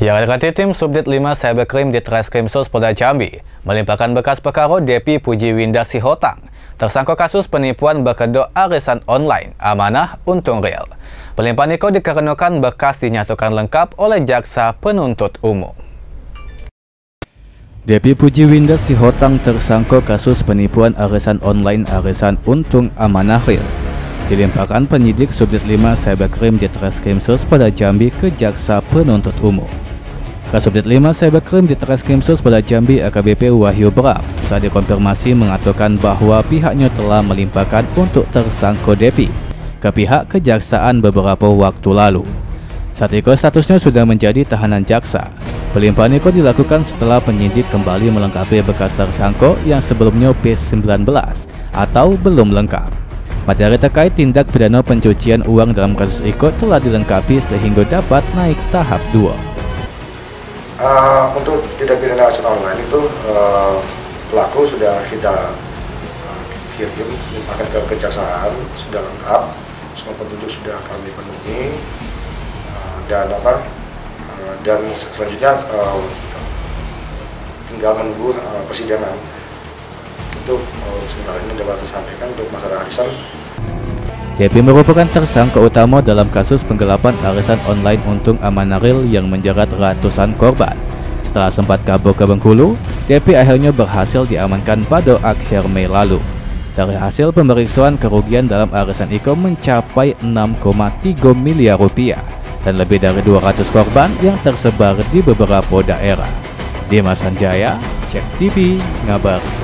Ya, dekati tim Subdit 5 Cybercrime di Treskrim Sus Polda Jambi melimpahkan bekas perkara Depi Puji Winda Sihotang tersangka kasus penipuan berkedok arisan online amanah untung real. Pelimpahan itu dikarenakan bekas dinyatakan lengkap oleh jaksa penuntut umum. Depi Puji Winda Sihotang tersangka kasus penipuan arisan online arisan untung amanah real dilimpahkan penyidik Subdit 5 Cybercrime di Treskrim Sus pada Jambi ke jaksa penuntut umum. Kasubdit 5 Cybercrime di Treskrimsus pada Jambi AKBP Wahyu Berap saat dikonfirmasi mengatakan bahwa pihaknya telah melimpahkan untuk tersangka Depi ke pihak kejaksaan beberapa waktu lalu. Saat itu statusnya sudah menjadi tahanan jaksa. Pelimpahan itu dilakukan setelah penyidik kembali melengkapi bekas tersangka yang sebelumnya P19 atau belum lengkap. Materi terkait tindak pidana pencucian uang dalam kasus ikut telah dilengkapi sehingga dapat naik tahap 2. Uh, untuk tidak pidana aset online itu uh, pelaku sudah kita uh, kirim limpahkan ke kejaksaan sudah lengkap semua petunjuk sudah kami penuhi. Uh, dan apa uh, dan selanjutnya uh, tinggal menunggu uh, persidangan. Untuk uh, sementara ini dapat saya sampaikan untuk masalah arisan Depi merupakan tersangka utama dalam kasus penggelapan arisan online untung Amanaril yang menjerat ratusan korban. Setelah sempat kabur ke Bengkulu, Depi akhirnya berhasil diamankan pada akhir Mei lalu. Dari hasil pemeriksaan kerugian dalam arisan Iko mencapai 6,3 miliar rupiah dan lebih dari 200 korban yang tersebar di beberapa daerah. Dimas Sanjaya, Cek TV, Ngabar.